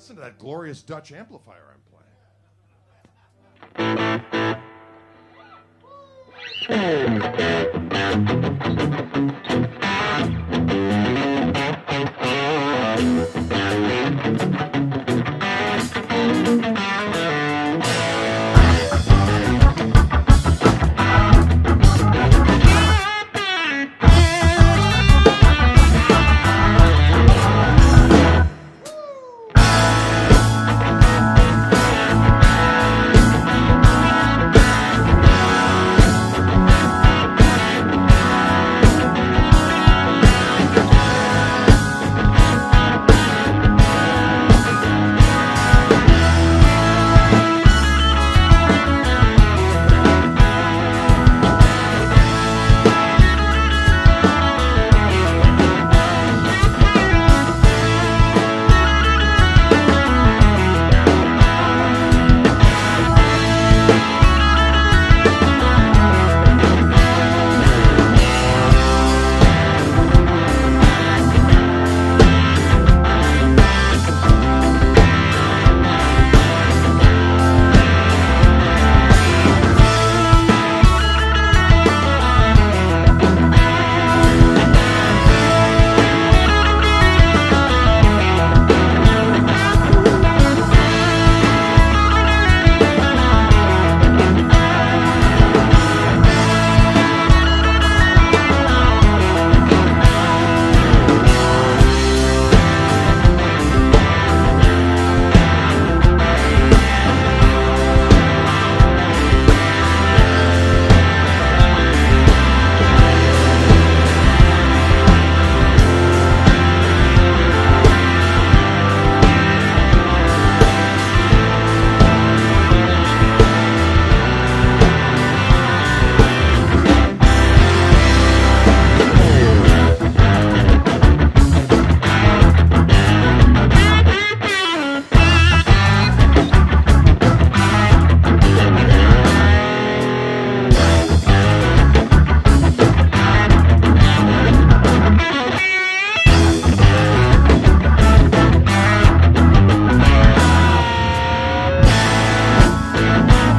Listen to that glorious Dutch amplifier I'm playing. Thank you.